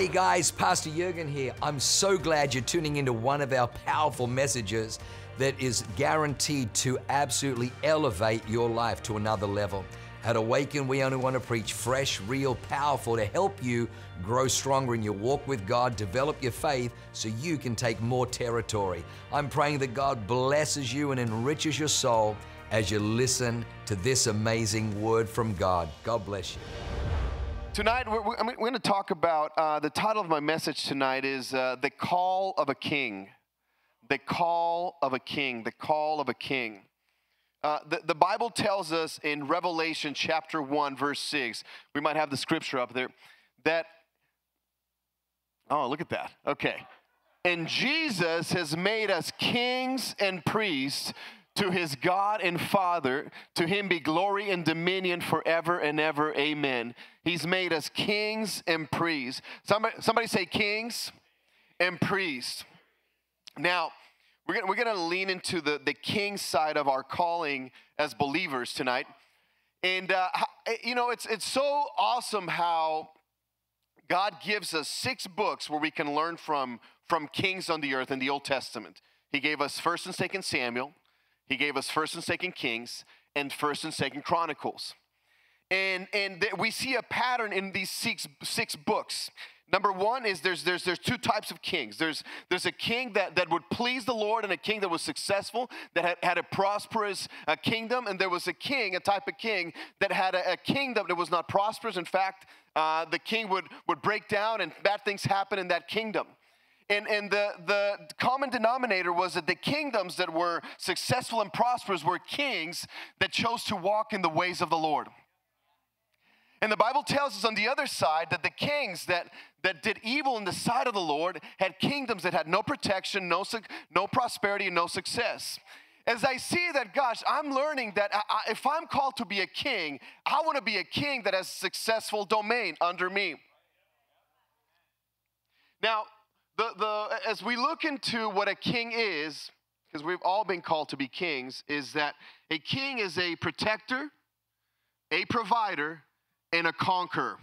Hey guys, Pastor Jurgen here. I'm so glad you're tuning into one of our powerful messages that is guaranteed to absolutely elevate your life to another level. At Awaken, we only want to preach fresh, real, powerful to help you grow stronger in your walk with God, develop your faith so you can take more territory. I'm praying that God blesses you and enriches your soul as you listen to this amazing word from God. God bless you. Tonight, we're, we're, we're going to talk about uh, the title of my message tonight is uh, The Call of a King. The Call of a King. The Call of a King. Uh, the, the Bible tells us in Revelation chapter 1, verse 6, we might have the scripture up there, that, oh, look at that. Okay. And Jesus has made us kings and priests to his God and Father. To him be glory and dominion forever and ever. Amen. He's made us kings and priests. Somebody, somebody say kings and priests. Now, we're gonna, we're gonna lean into the, the king side of our calling as believers tonight. And, uh, eh, you know, it's, it's so awesome how God gives us six books where we can learn from, from kings on the earth in the Old Testament. He gave us 1st and 2nd Samuel. He gave us First and Second Kings and First and Second Chronicles. And, and th- we see a pattern in these six, six books. Number one is there's, there's, there's two types of kings. There's, there's a king that, that would please the Lord and a king that was successful, that had, had a prosperous uh, kingdom. And there was a king, a type of king, that had a, a kingdom that was not prosperous. In fact, uh, the king would, would break down and bad things happen in that kingdom. And, and the, the common denominator was that the kingdoms that were successful and prosperous were kings that chose to walk in the ways of the Lord. And the Bible tells us on the other side that the kings that, that did evil in the sight of the Lord had kingdoms that had no protection, no, no prosperity, and no success. As I see that, gosh, I'm learning that I, I, if I'm called to be a king, I want to be a king that has a successful domain under me. Now, the, the, as we look into what a king is, because we've all been called to be kings, is that a king is a protector, a provider, and a conqueror.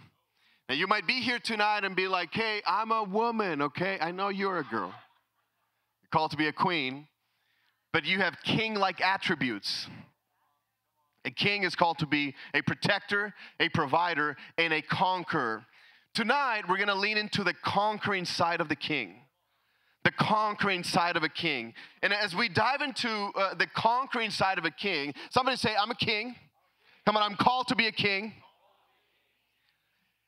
Now, you might be here tonight and be like, hey, I'm a woman, okay? I know you're a girl. You're called to be a queen, but you have king like attributes. A king is called to be a protector, a provider, and a conqueror. Tonight, we're going to lean into the conquering side of the king. The conquering side of a king. And as we dive into uh, the conquering side of a king, somebody say, I'm a king. Come on, I'm called to be a king.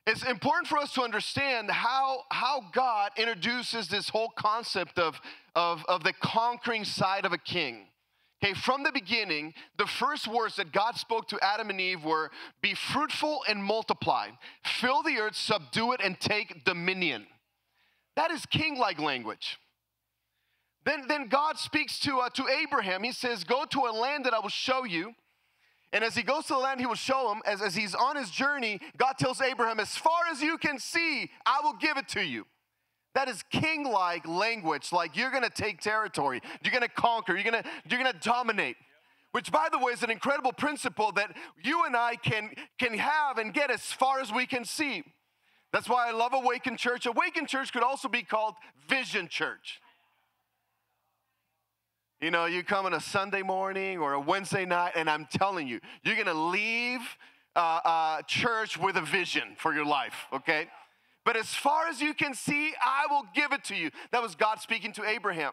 It's important for us to understand how, how God introduces this whole concept of, of, of the conquering side of a king. Okay, from the beginning, the first words that God spoke to Adam and Eve were be fruitful and multiply, fill the earth, subdue it, and take dominion. That is king like language. Then, then God speaks to, uh, to Abraham. He says, Go to a land that I will show you. And as he goes to the land, he will show him. As, as he's on his journey, God tells Abraham, As far as you can see, I will give it to you. That is king like language, like you're gonna take territory, you're gonna conquer, you're gonna, you're gonna dominate. Which, by the way, is an incredible principle that you and I can, can have and get as far as we can see. That's why I love Awaken Church. Awaken Church could also be called Vision Church. You know, you come on a Sunday morning or a Wednesday night, and I'm telling you, you're gonna leave uh, uh, church with a vision for your life, okay? But as far as you can see, I will give it to you. That was God speaking to Abraham.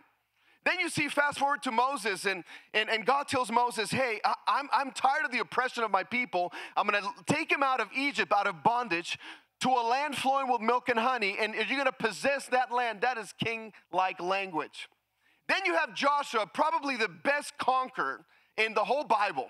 Then you see, fast forward to Moses, and, and, and God tells Moses, Hey, I, I'm, I'm tired of the oppression of my people. I'm gonna take him out of Egypt, out of bondage, to a land flowing with milk and honey, and you're gonna possess that land. That is king like language. Then you have Joshua, probably the best conqueror in the whole Bible.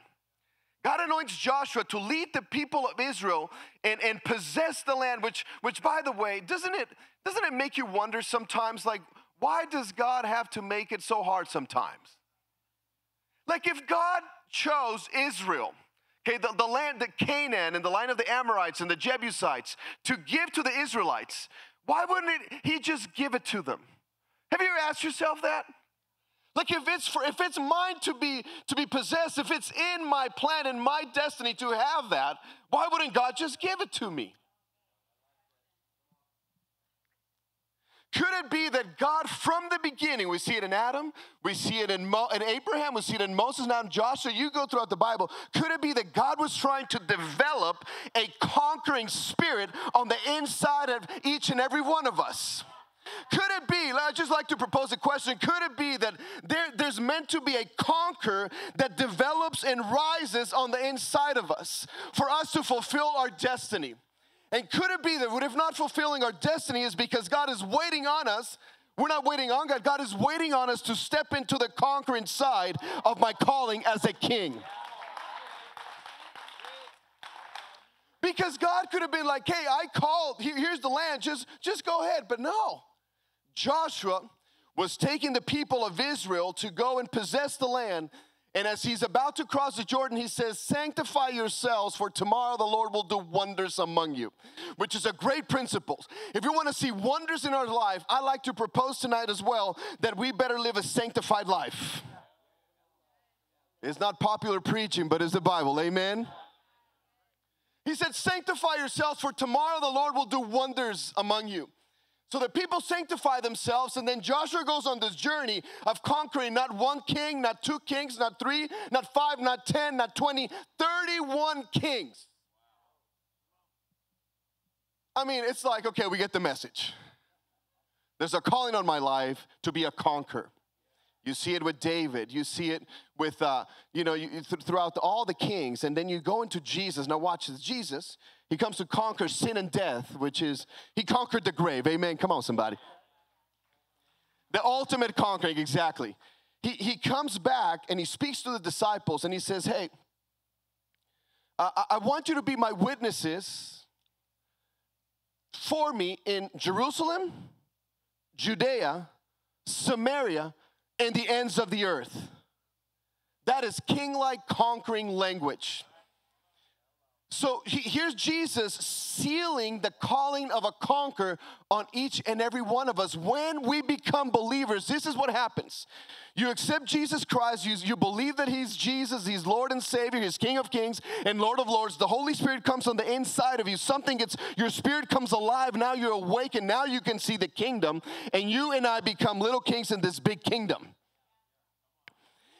God anoints Joshua to lead the people of Israel and, and possess the land, which, which, by the way, doesn't it, doesn't it make you wonder sometimes, like, why does God have to make it so hard sometimes? Like, if God chose Israel, okay, the, the land, the Canaan and the land of the Amorites and the Jebusites to give to the Israelites, why wouldn't it, He just give it to them? Have you ever asked yourself that? Like if it's for, if it's mine to be to be possessed, if it's in my plan and my destiny to have that, why wouldn't God just give it to me? Could it be that God, from the beginning, we see it in Adam, we see it in, Mo, in Abraham, we see it in Moses, now in Joshua, you go throughout the Bible. Could it be that God was trying to develop a conquering spirit on the inside of each and every one of us? Could it be, I'd just like to propose a question, could it be that there, there's meant to be a conquer that develops and rises on the inside of us for us to fulfill our destiny? And could it be that if not fulfilling our destiny is because God is waiting on us we're not waiting on God. God is waiting on us to step into the conquering side of my calling as a king. Because God could have been like, hey, I called, here's the land, just, just go ahead. But no, Joshua was taking the people of Israel to go and possess the land. And as he's about to cross the Jordan, he says, Sanctify yourselves, for tomorrow the Lord will do wonders among you, which is a great principle. If you want to see wonders in our life, I like to propose tonight as well that we better live a sanctified life. It's not popular preaching, but it's the Bible. Amen. He said, Sanctify yourselves, for tomorrow the Lord will do wonders among you. So the people sanctify themselves, and then Joshua goes on this journey of conquering not one king, not two kings, not three, not five, not 10, not 20, 31 kings. I mean, it's like, okay, we get the message. There's a calling on my life to be a conqueror. You see it with David. You see it with, uh, you know, you, th- throughout all the kings. And then you go into Jesus. Now, watch this. Jesus, he comes to conquer sin and death, which is, he conquered the grave. Amen. Come on, somebody. The ultimate conquering, exactly. He, he comes back and he speaks to the disciples and he says, Hey, I, I want you to be my witnesses for me in Jerusalem, Judea, Samaria, and the ends of the earth. That is king like conquering language. So he, here's Jesus sealing the calling of a conqueror on each and every one of us. When we become believers, this is what happens. You accept Jesus Christ, you, you believe that He's Jesus, He's Lord and Savior, He's King of Kings and Lord of Lords. The Holy Spirit comes on the inside of you. Something gets, your spirit comes alive. Now you're awake and now you can see the kingdom. And you and I become little kings in this big kingdom.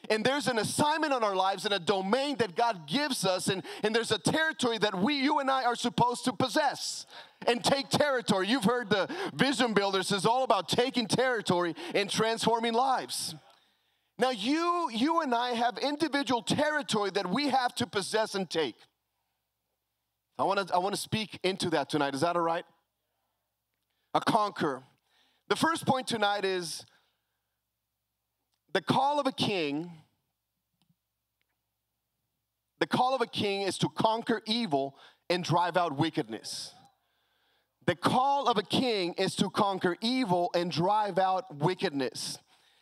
And there's an assignment on our lives and a domain that God gives us, and, and there's a territory that we, you and I, are supposed to possess and take territory. You've heard the vision builders is all about taking territory and transforming lives. Now, you, you and I have individual territory that we have to possess and take. I want to I want to speak into that tonight. Is that all right? A conqueror. The first point tonight is the call of a king the call of a king is to conquer evil and drive out wickedness. The call of a king is to conquer evil and drive out wickedness.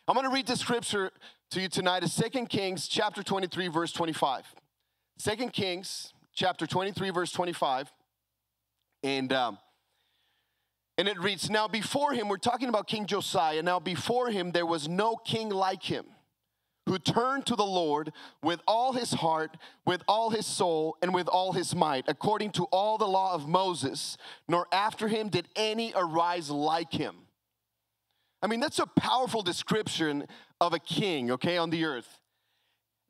I'm going to read the scripture to you tonight. It's 2 Kings chapter 23 verse 25. 2 Kings chapter 23 verse 25. And um, and it reads, Now before him, we're talking about King Josiah. Now before him, there was no king like him who turned to the Lord with all his heart, with all his soul, and with all his might, according to all the law of Moses, nor after him did any arise like him. I mean, that's a powerful description of a king, okay, on the earth.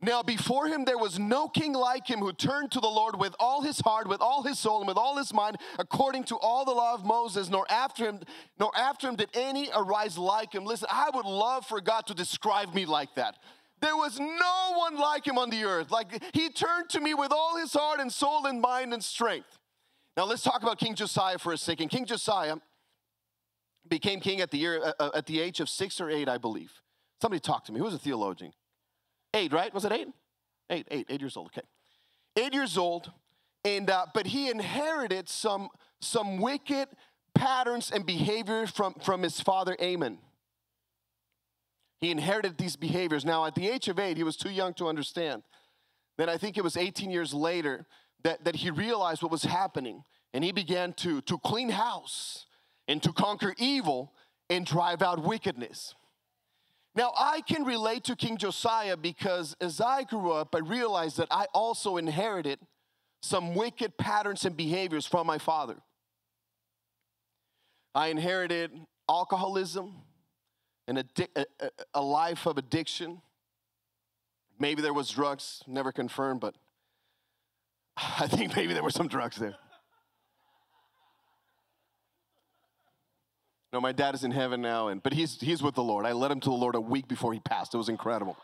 Now, before him, there was no king like him who turned to the Lord with all his heart, with all his soul, and with all his mind, according to all the law of Moses, nor after him, nor after him did any arise like him. Listen, I would love for God to describe me like that. There was no one like him on the earth. Like he turned to me with all his heart and soul and mind and strength. Now let's talk about King Josiah for a second. King Josiah became king at the year uh, uh at the age of six or eight, I believe. Somebody talk to me. Who was a theologian? Eight, right? Was it eight? Eight, eight, eight years old. Okay, eight years old, and uh, but he inherited some some wicked patterns and behavior from from his father Amon. He inherited these behaviors. Now, at the age of eight, he was too young to understand. Then I think it was 18 years later that, that he realized what was happening, and he began to to clean house and to conquer evil and drive out wickedness. Now, I can relate to King Josiah because as I grew up, I realized that I also inherited some wicked patterns and behaviors from my father. I inherited alcoholism, and a, a life of addiction. Maybe there was drugs, never confirmed, but I think maybe there were some drugs there. No, my dad is in heaven now, and but he's he's with the Lord. I led him to the Lord a week before he passed. It was incredible.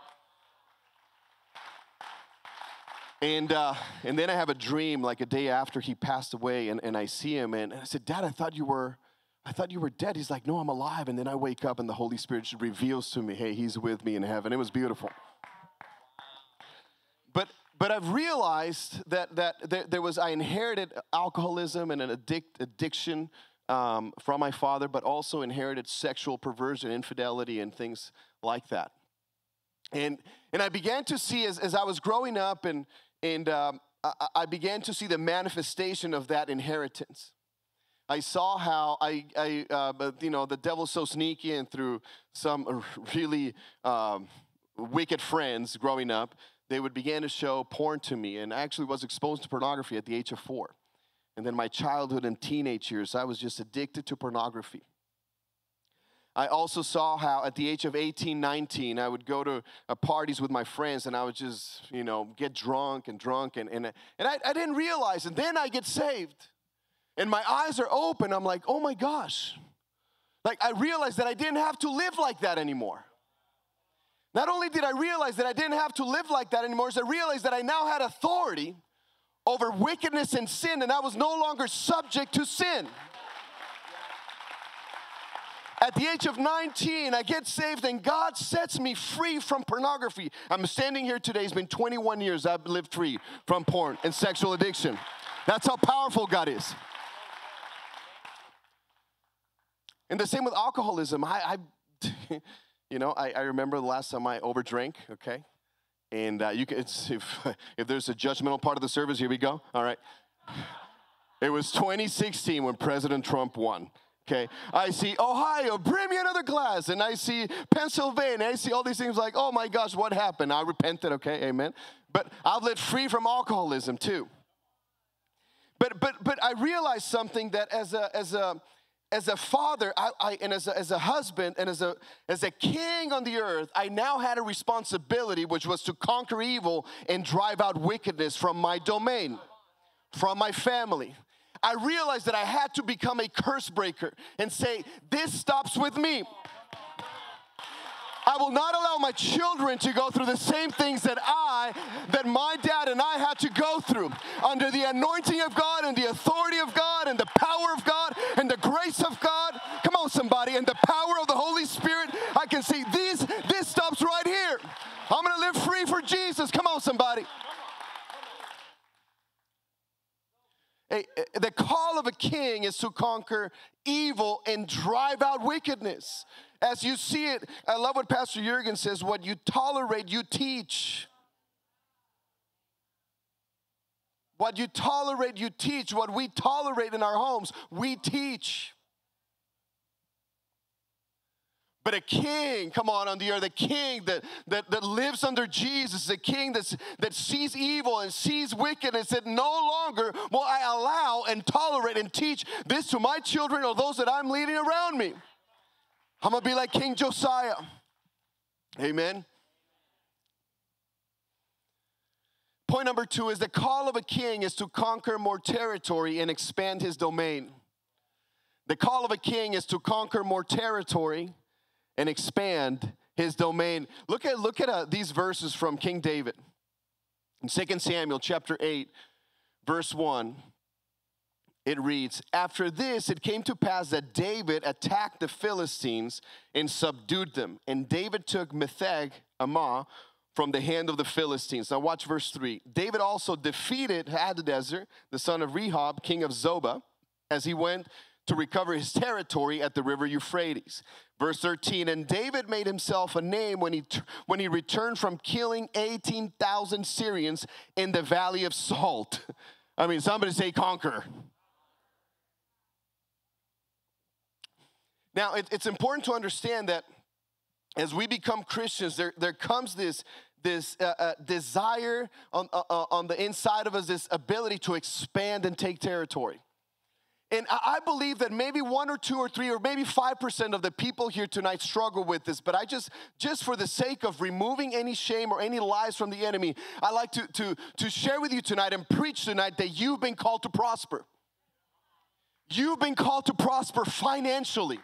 And uh, and then I have a dream like a day after he passed away, and, and I see him, and, and I said, Dad, I thought you were I thought you were dead. He's like, No, I'm alive. And then I wake up, and the Holy Spirit reveals to me, Hey, he's with me in heaven. It was beautiful. But but I've realized that that there, there was I inherited alcoholism and an addict, addiction um, from my father, but also inherited sexual perversion, infidelity, and things like that. And, and I began to see as, as I was growing up, and, and um, I, I began to see the manifestation of that inheritance. I saw how I, I uh, you know, the devil's so sneaky, and through some really um, wicked friends growing up, they would begin to show porn to me, and I actually was exposed to pornography at the age of four. And then my childhood and teenage years, I was just addicted to pornography. I also saw how at the age of 18, 19, I would go to uh, parties with my friends and I would just, you know, get drunk and drunk. And, and, and I, I didn't realize. And then I get saved. And my eyes are open. I'm like, oh my gosh. Like I realized that I didn't have to live like that anymore. Not only did I realize that I didn't have to live like that anymore, I realized that I now had authority over wickedness and sin, and I was no longer subject to sin. At the age of 19, I get saved and God sets me free from pornography. I'm standing here today. It's been 21 years I've lived free from porn and sexual addiction. That's how powerful God is. And the same with alcoholism. I, I you know, I, I remember the last time I overdrank, okay? And uh, you can, if, if there's a judgmental part of the service, here we go. All right. It was 2016 when President Trump won. Okay, I see Ohio, bring me another glass, and I see Pennsylvania. I see all these things like, oh my gosh, what happened? I repented. Okay, amen. But I've lived free from alcoholism too. But but but I realized something that as a as a as a father I, I, and as a, as a husband and as a, as a king on the earth, I now had a responsibility, which was to conquer evil and drive out wickedness from my domain, from my family. I realized that I had to become a curse breaker and say, This stops with me. I will not allow my children to go through the same things that I, that my dad and I had to go through. Under the anointing of God and the authority of God and the power of God grace of God. Come on, somebody, and the power of the Holy Spirit, I can see these, this stops right here. I'm gonna live free for Jesus. Come on, somebody. A, the call of a king is to conquer evil and drive out wickedness. As you see it, I love what Pastor Jurgen says what you tolerate, you teach. What you tolerate, you teach. What we tolerate in our homes, we teach. But a king, come on, on the earth, a king that, that, that lives under Jesus, a king that's, that sees evil and sees wickedness, that no longer will I allow and tolerate and teach this to my children or those that I'm leading around me. I'm gonna be like King Josiah. Amen. Point number two is the call of a king is to conquer more territory and expand his domain. The call of a king is to conquer more territory and expand his domain. Look at look at uh, these verses from King David. In 2 Samuel chapter 8 verse 1 it reads, After this, it came to pass that David attacked the Philistines and subdued them. And David took Metheg Ammah from the hand of the Philistines. Now, watch verse 3. David also defeated Hadadezer, the son of Rehob, king of Zobah, as he went to recover his territory at the river Euphrates. Verse 13, and David made himself a name when he, when he returned from killing 18,000 Syrians in the valley of Salt. I mean, somebody say conquer. Now, it, it's important to understand that as we become Christians, there, there comes this, this uh, uh, desire on, uh, uh on the inside of us, this ability to expand and take territory. And I believe that maybe one or two or three or maybe 5% of the people here tonight struggle with this, but I just, just for the sake of removing any shame or any lies from the enemy, I like to, to, to share with you tonight and preach tonight that you've been called to prosper. You've been called to prosper financially.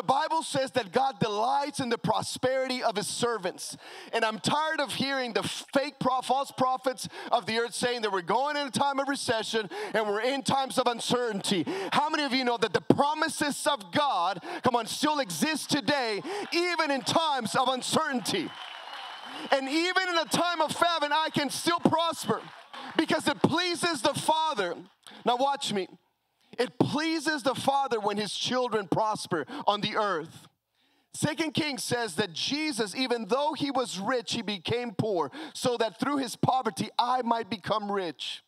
The Bible says that God delights in the prosperity of his servants. And I'm tired of hearing the fake false prophets of the earth saying that we're going in a time of recession and we're in times of uncertainty. How many of you know that the promises of God, come on, still exist today, even in times of uncertainty? And even in a time of famine, I can still prosper because it pleases the Father. Now, watch me. It pleases the Father when his children prosper on the earth. Second Kings says that Jesus, even though he was rich, he became poor, so that through his poverty I might become rich.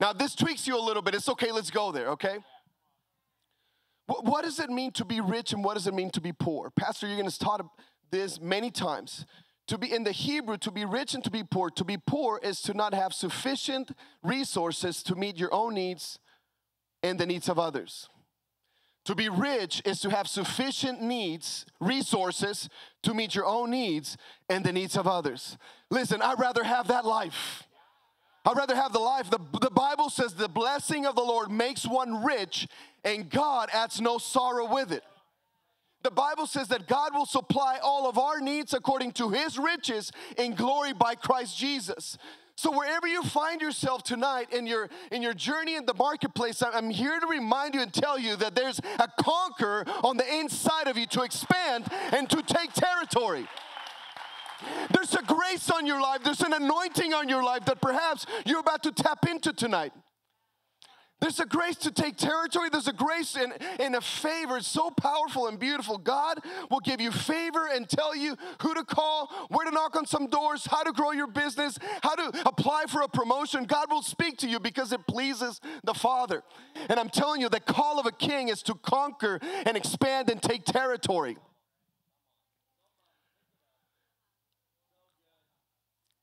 Now, this tweaks you a little bit. It's okay, let's go there, okay? What does it mean to be rich and what does it mean to be poor? Pastor, you're gonna taught this many times. To be in the Hebrew, to be rich and to be poor. To be poor is to not have sufficient resources to meet your own needs and the needs of others. To be rich is to have sufficient needs, resources to meet your own needs and the needs of others. Listen, I'd rather have that life. I'd rather have the life. The, the Bible says the blessing of the Lord makes one rich, and God adds no sorrow with it. The Bible says that God will supply all of our needs according to his riches in glory by Christ Jesus. So wherever you find yourself tonight in your in your journey in the marketplace, I'm here to remind you and tell you that there's a conquer on the inside of you to expand and to take territory. There's a grace on your life, there's an anointing on your life that perhaps you're about to tap into tonight. There's a grace to take territory. There's a grace and, and a favor. It's so powerful and beautiful. God will give you favor and tell you who to call, where to knock on some doors, how to grow your business, how to apply for a promotion. God will speak to you because it pleases the Father. And I'm telling you, the call of a king is to conquer and expand and take territory.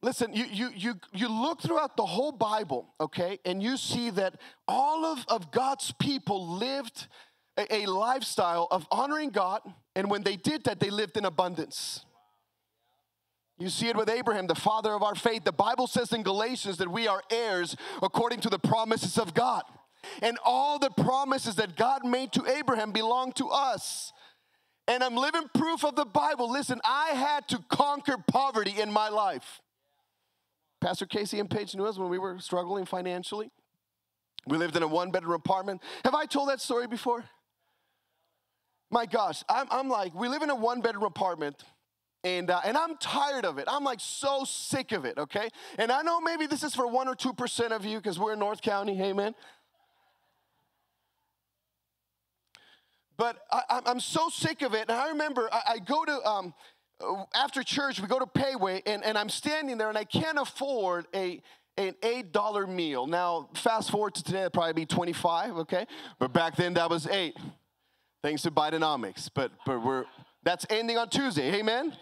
Listen, you, you, you, you look throughout the whole Bible, okay, and you see that all of, of God's people lived a, a lifestyle of honoring God, and when they did that, they lived in abundance. You see it with Abraham, the father of our faith. The Bible says in Galatians that we are heirs according to the promises of God. And all the promises that God made to Abraham belong to us. And I'm living proof of the Bible. Listen, I had to conquer poverty in my life. Pastor Casey and Paige knew us when we were struggling financially. We lived in a one bedroom apartment. Have I told that story before? My gosh, I'm, I'm like, we live in a one bedroom apartment. And, uh, and I'm tired of it. I'm like so sick of it, okay? And I know maybe this is for one or 2% of you because we're in North County, amen. But I, am so sick of it. And I remember I, I go to, um, Uh, after church, we go to Pei Wei, and, and I'm standing there and I can't afford a, an eight dollar meal. Now, fast forward to today, it'd probably be 25, okay? But back then that was eight. Thanks to Bidenomics. But but we're that's ending on Tuesday, amen?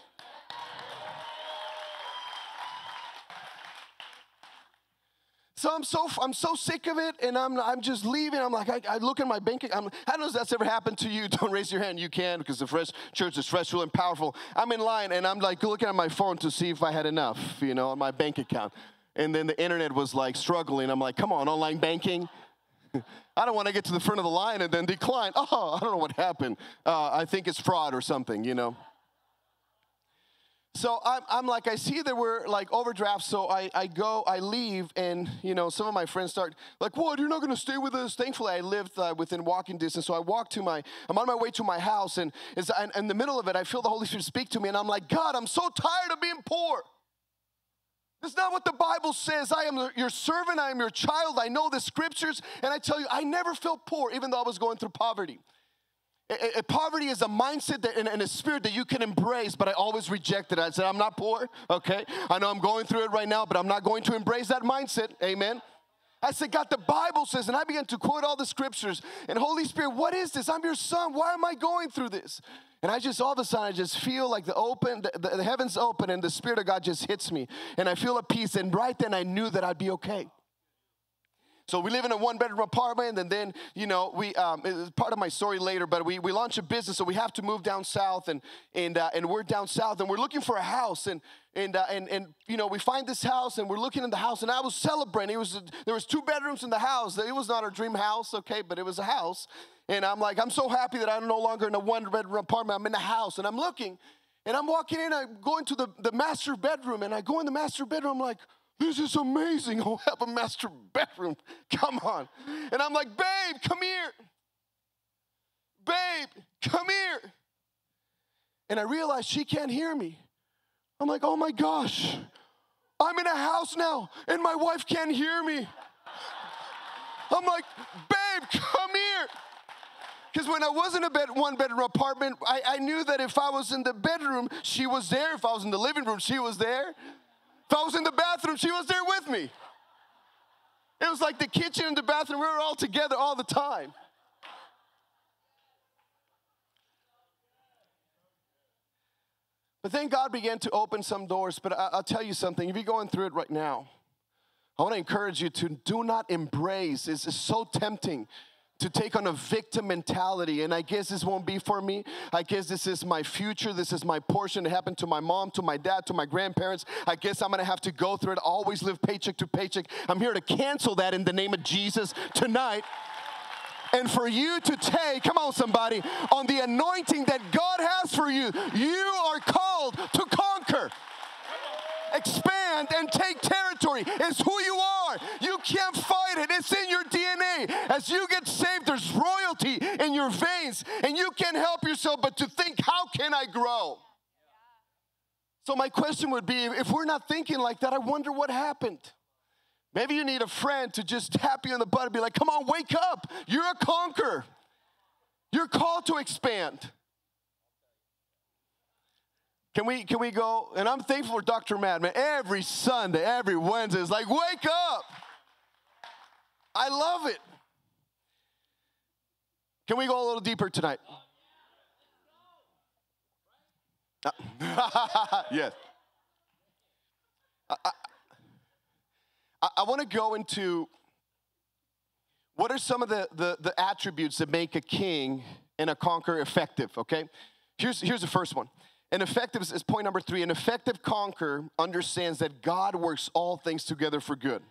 So I'm so I'm so sick of it, and I'm I'm just leaving. I'm like I, I look at my bank. I'm, I don't know if that's ever happened to you. Don't raise your hand. You can because the fresh church is fresh, and powerful. I'm in line, and I'm like looking at my phone to see if I had enough, you know, on my bank account. And then the internet was like struggling. I'm like, come on, online banking. I don't want to get to the front of the line and then decline. Oh, I don't know what happened. Uh, I think it's fraud or something, you know. So I'm, I'm like, I see there were like overdrafts. So I, I go, I leave, and you know, some of my friends start like, "What? You're not going to stay with us?" Thankfully, I lived uh, within walking distance, so I walk to my, I'm on my way to my house, and in the middle of it, I feel the Holy Spirit speak to me, and I'm like, God, I'm so tired of being poor. That's not what the Bible says. I am your servant. I am your child. I know the scriptures, and I tell you, I never felt poor, even though I was going through poverty. Poverty is a mindset that, and, and, a spirit that you can embrace, but I always rejected it. I said, I'm not poor, okay? I know I'm going through it right now, but I'm not going to embrace that mindset. Amen. I said, God, the Bible says, and I began to quote all the scriptures. And Holy Spirit, what is this? I'm your son. Why am I going through this? And I just all of a sudden I just feel like the open, the, the heavens open, and the Spirit of God just hits me, and I feel a peace. And right then I knew that I'd be okay. So we live in a one bedroom apartment, and then, you know, we, um, it's part of my story later, but we, we launch a business, so we have to move down south, and, and, uh, and we're down south, and we're looking for a house, and, and, uh, and, and, you know, we find this house, and we're looking in the house, and I was celebrating. It was, there was two bedrooms in the house. It was not our dream house, okay, but it was a house. And I'm like, I'm so happy that I'm no longer in a one bedroom apartment. I'm in a house, and I'm looking, and I'm walking in, I'm going to the, the master bedroom, and I go in the master bedroom, I'm like, this is amazing. I'll have a master bedroom. Come on. And I'm like, babe, come here. Babe, come here. And I realize she can't hear me. I'm like, oh my gosh, I'm in a house now and my wife can't hear me. I'm like, babe, come here. Because when I was in a bed, one bedroom apartment, I, I knew that if I was in the bedroom, she was there. If I was in the living room, she was there. If I was in the bathroom, she was there with me. It was like the kitchen and the bathroom, we were all together all the time. But then God began to open some doors. But I, will tell you something if you're going through it right now, I want to encourage you to do not embrace. It's, it's so tempting to take on a victim mentality. And I guess this won't be for me. I guess this is my future. This is my portion. It happened to my mom, to my dad, to my grandparents. I guess I'm gonna have to go through it, always live paycheck to paycheck. I'm here to cancel that in the name of Jesus tonight. And for you to take, come on, somebody, on the anointing that God has for you, you are called to conquer expand and take territory. It's who you are. You can't fight it, it's in your DNA. As you get saved, there's royalty in your veins, and you can't help yourself but to think, how can I grow? So, my question would be if we're not thinking like that, I wonder what happened. Maybe you need a friend to just tap you on the butt and be like, come on, wake up. You're a conqueror. You're called to expand. Can we can we go? And I'm thankful for Dr. Madman. Every Sunday, every Wednesday, it's like, wake up. I love it. Can we go a little deeper tonight? yes. I, I, I want to go into what are some of the, the, the attributes that make a king and a conqueror effective, okay? Here's, here's the first one an effective is point number three. An effective conqueror understands that God works all things together for good.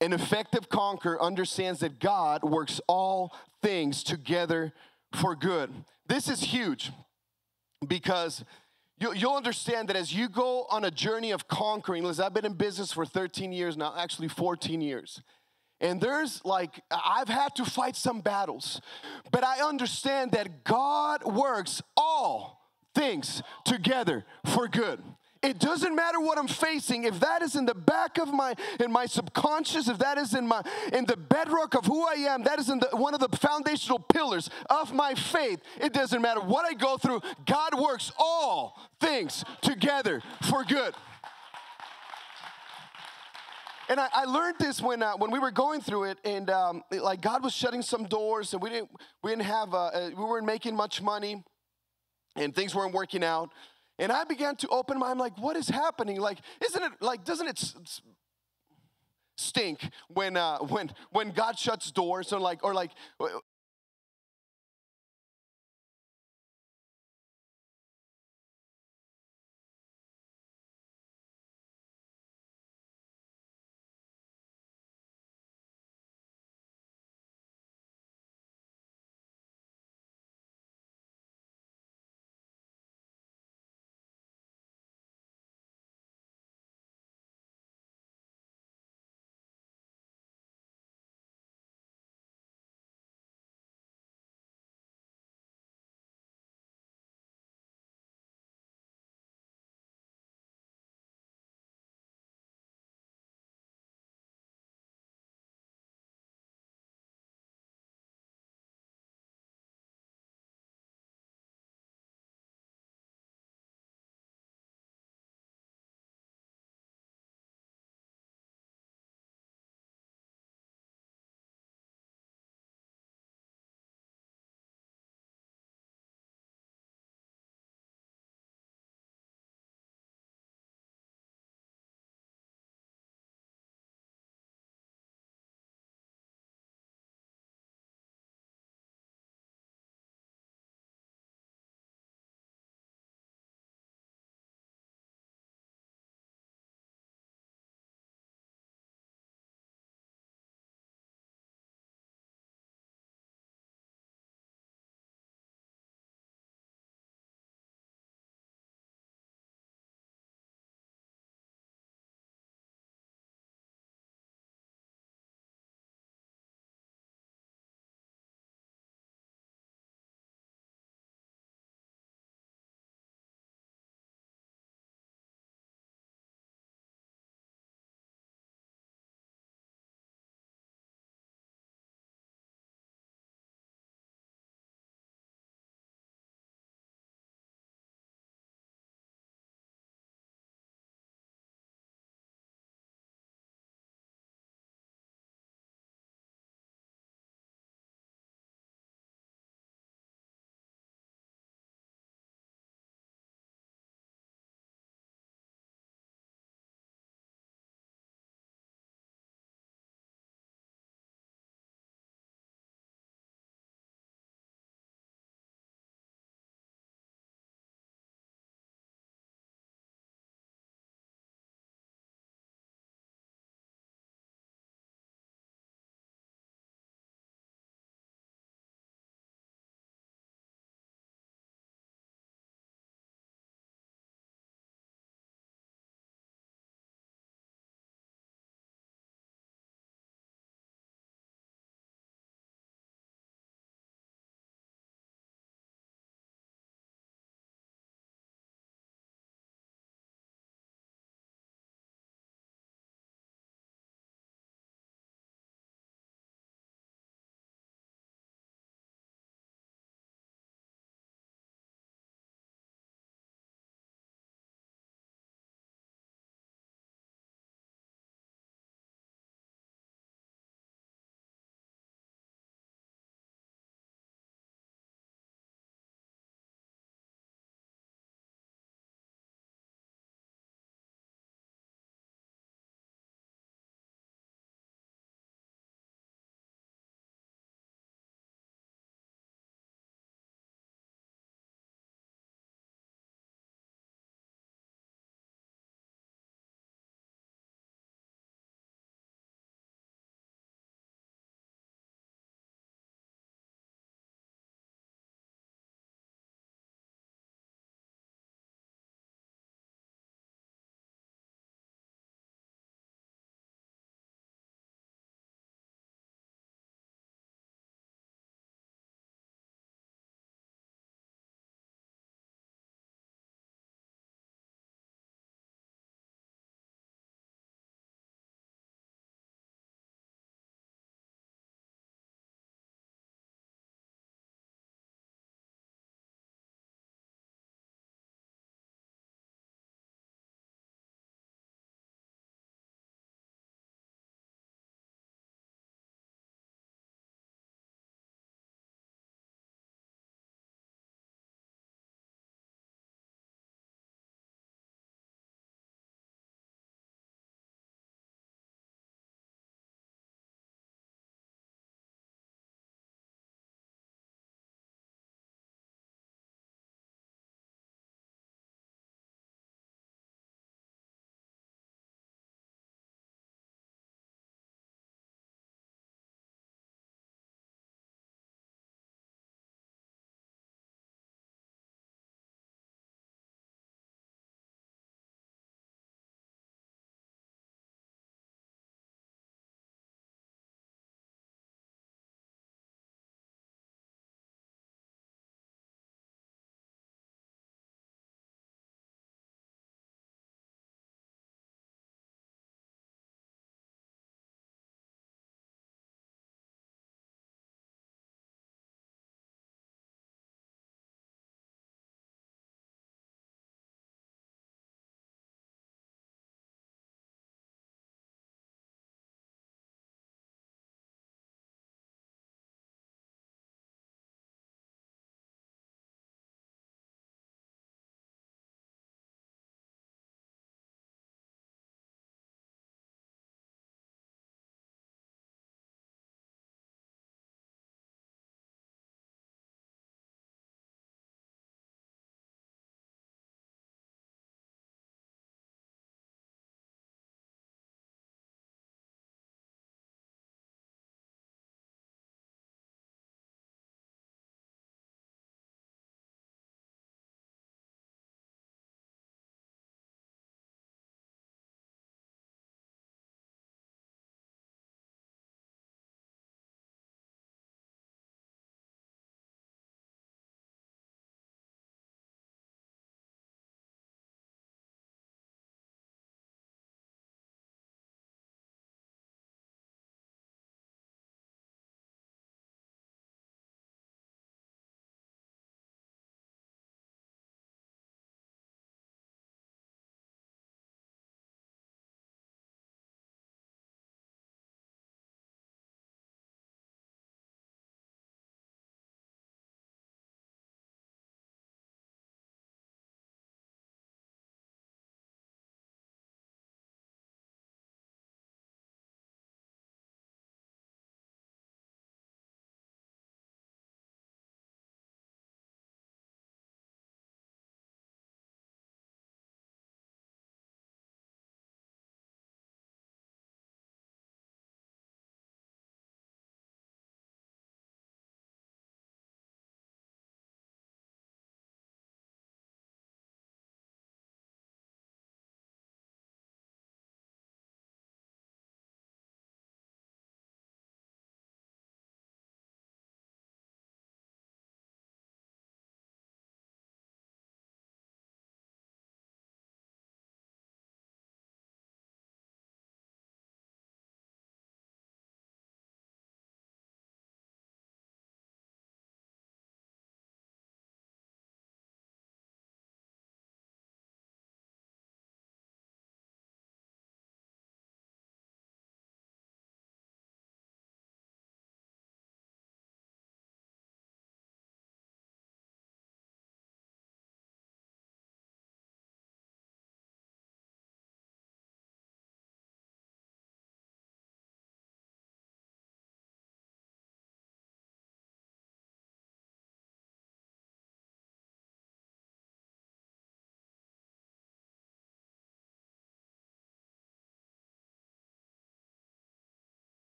An effective conqueror understands that God works all things together for good. This is huge because you, will understand that as you go on a journey of conquering, listen, I've been in business for 13 years now, actually 14 years. And there's like, I've had to fight some battles, but I understand that God works all things together for good. It doesn't matter what I'm facing. If that is in the back of my in my subconscious, if that is in my in the bedrock of who I am, that is in the, one of the foundational pillars of my faith. It doesn't matter what I go through. God works all things together for good. And I, I, learned this when uh, when we were going through it, and um, it, like God was shutting some doors, and we didn't we didn't have uh, uh we weren't making much money and things weren't working out. And I began to open my, I'm like, what is happening? Like, isn't it, like, doesn't it stink when, uh, when, when God shuts doors or like, or like,